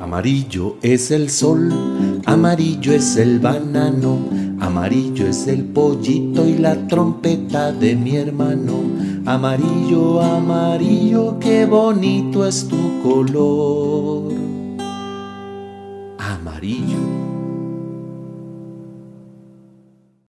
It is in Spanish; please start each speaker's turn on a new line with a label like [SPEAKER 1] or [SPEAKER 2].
[SPEAKER 1] Amarillo es el sol, amarillo es el banano, amarillo es el pollito y la trompeta de mi hermano. Amarillo, amarillo, qué bonito es tu color. Amarillo